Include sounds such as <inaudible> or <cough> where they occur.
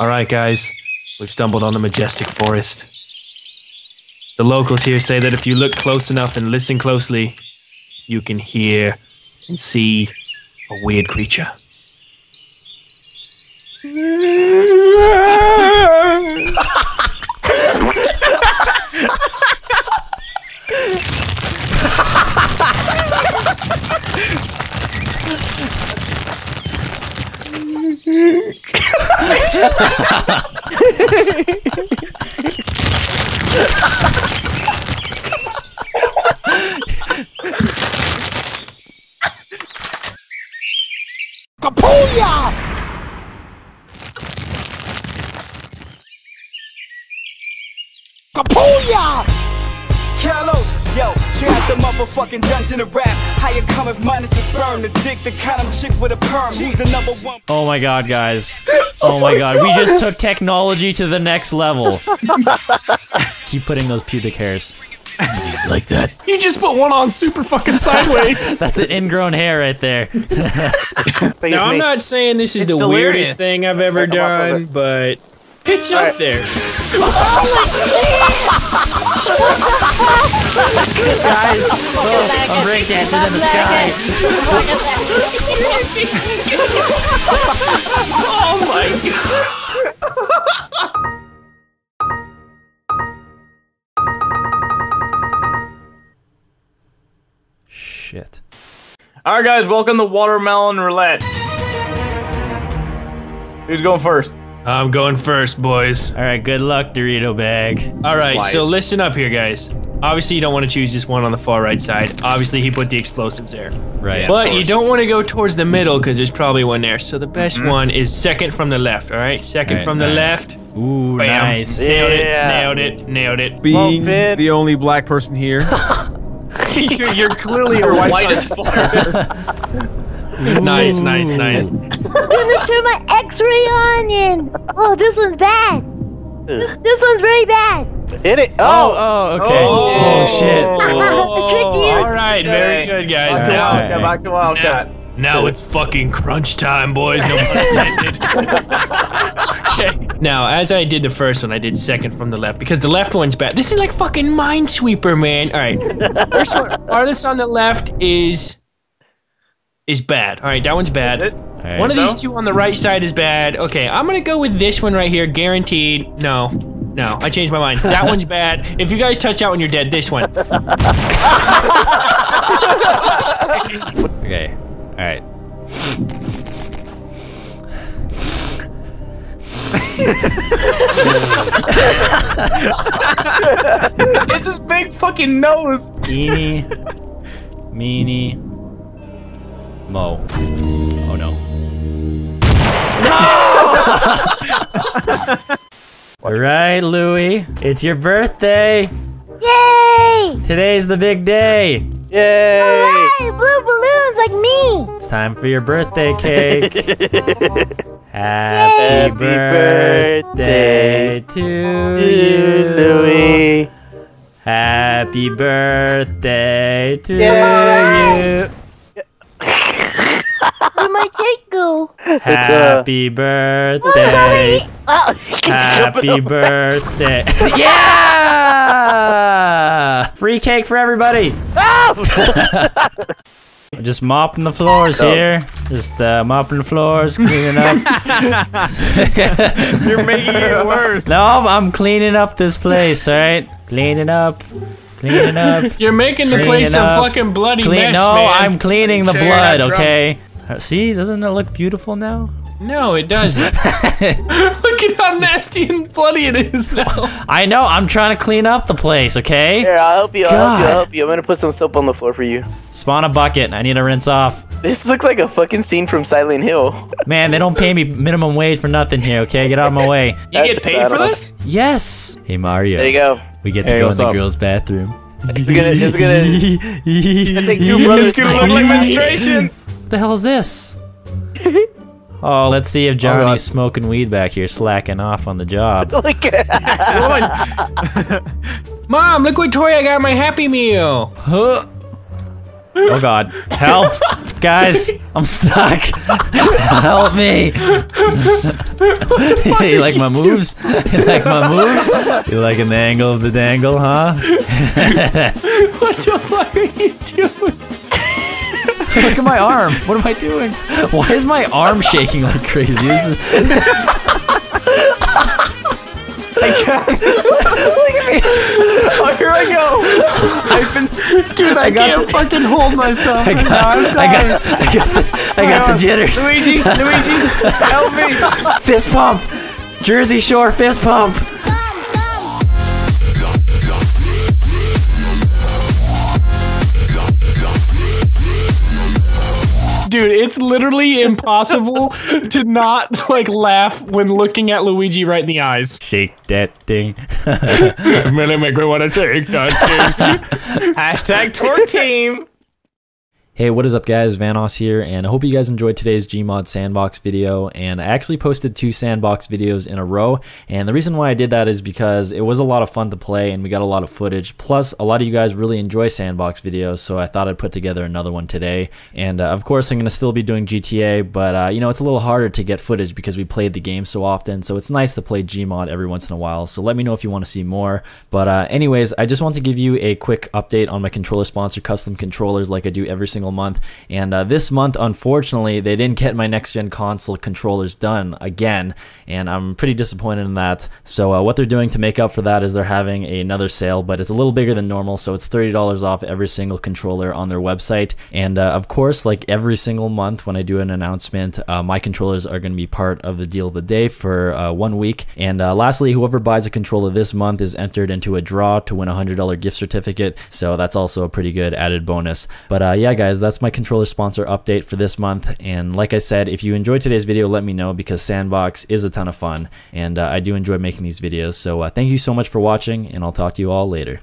All right, guys, we've stumbled on the majestic forest. The locals here say that if you look close enough and listen closely, you can hear and see a weird creature. <laughs> Carlos, the motherfucking dungeon of rap. How you come if minus the sperm, the dick, the kind of chick with a perm. Who's the number one? Oh my god, guys. <laughs> Oh, oh my god, we just took technology to the next level. <laughs> Keep putting those pubic hairs. <laughs> Like that. You just put one on super fucking sideways. That's an ingrown hair right there. Now I'm not saying this is It's the delirious. weirdest thing I've ever Come on, done, but it's up there. Guys, oh, I'm breakdancing in the sky. <laughs> Oh Shit. All right, guys, welcome to Watermelon Roulette. Who's going first? I'm going first, boys. All right, good luck, Dorito bag. All right, so listen up here, guys. Obviously, you don't want to choose this one on the far right side. Obviously, he put the explosives there. Right. But you don't want to go towards the middle because there's probably one there. So the best mm-hmm. one is second from the left, all right? Second Alright, from the nice. left. Ooh, Bam. nice. Nailed Yeah. it, nailed it, nailed it. Being Finn. the only black person here. <laughs> you're, you're clearly a white, White as fuck. Nice, nice, nice. Gonna turn my X-ray onion. Oh, this one's bad. This, this one's very bad. Hit it. Oh, Oh, oh, okay. Oh, oh shit. I tricked you. All right, very good, guys. back to Now, Alright. Wildcat. Back to Wildcat. now it's fucking crunch time, boys. No pun <laughs> intended. <laughs> okay. Now, as I did the first one, I did second from the left because the left one's bad. This is like fucking Minesweeper, man. All right. First one, <laughs> artist on the left is is bad. All right, that one's bad. Is it? Alright. One of these two on the right side is bad. Okay, I'm gonna go with this one right here, guaranteed. No, no, I changed my mind. That one's bad. If you guys touch that one, you're dead. This one. <laughs> Okay. All right. It's his big fucking nose. Eeny, meeny, mo. Oh no. <laughs> <laughs> All right, Louie. It's your birthday. Yay! Today's the big day. Yay. Alright, blue balloons like me. It's time for your birthday cake. <laughs> Happy Happy birthday to you. Louie. Happy birthday to Yay. you. Where'd my cake go? Happy uh, birthday. Oh, <laughs> Oh, Happy birthday. <laughs> yeah! <laughs> Free cake for everybody. Just mopping the floors here. Just uh, mopping the floors, cleaning up. You're making it worse. no, I'm cleaning up this place, alright? Cleaning up. Cleaning up. You're making the place some fucking bloody Clean. mess, no, man. I'm cleaning the Share blood, okay? See, doesn't it look beautiful now? No, it doesn't. <laughs> <laughs> Look at how nasty and bloody it is now. <laughs> I know, I'm trying to clean up the place, okay? Here, I'll help you. I'll help you, I'll help you. I'm gonna put some soap on the floor for you. Spawn a bucket. I need to rinse off. This looks like a fucking scene from Silent Hill. Man, they don't pay me minimum wage for nothing here, okay? Get out of my way. You get paid for this? Yes! Hey, Mario. There you go. We get to Hey, go in the up? girls' bathroom. It's gonna. It's gonna. take two brothers It's gonna look like menstruation. What the hell is this? Oh, let's see if oh, Johnny's God. smoking weed back here, slacking off on the job. <laughs> Like, <laughs> Mom, look what toy I got in my Happy Meal. Huh? Oh god. Help! <laughs> Guys, I'm stuck. Help me. you like my moves? You like my moves? You like an angle of the dangle, huh? What the fuck are you doing? Look at my arm. What am I doing? Why is my arm shaking like crazy? This is- Oh, here I go. I've been. Dude, I, can't fucking hold myself. I got, I got, I got, I got the jitters. Luigi, Luigi, help me. <laughs> Fist pump. Jersey Shore fist pump. Dude, it's literally impossible to not like laugh when looking at Luigi right in the eyes. Shake that thing. <laughs> really make me want to shake that <laughs> Hashtag tour team. Hey, what is up guys? Vanoss here, and I hope you guys enjoyed today's Gmod Sandbox video, and I actually posted two Sandbox videos in a row, and the reason why I did that is because it was a lot of fun to play, and we got a lot of footage, plus a lot of you guys really enjoy Sandbox videos, so I thought I'd put together another one today, and uh, of course I'm going to still be doing GTA, but uh, you know, it's a little harder to get footage because we played the game so often, so it's nice to play Gmod every once in a while, so let me know if you want to see more, but uh, anyways, I just want to give you a quick update on my controller sponsor, Custom Controllers, like I do every single month. And uh, this month, unfortunately, they didn't get my next gen console controllers done again, and I'm pretty disappointed in that. So uh, what they're doing to make up for that is they're having another sale, but it's a little bigger than normal, so it's $30 off every single controller on their website. And uh, of course, like every single month when I do an announcement, uh, my controllers are going to be part of the deal of the day for uh, one week. And uh, lastly, whoever buys a controller this month is entered into a draw to win a $100 gift certificate, so that's also a pretty good added bonus. But yeah, that's my controller sponsor update for this month. And like I said, if you enjoyed today's video, let me know because Sandbox is a ton of fun, and uh, I do enjoy making these videos. So uh, thank you so much for watching, and I'll talk to you all later.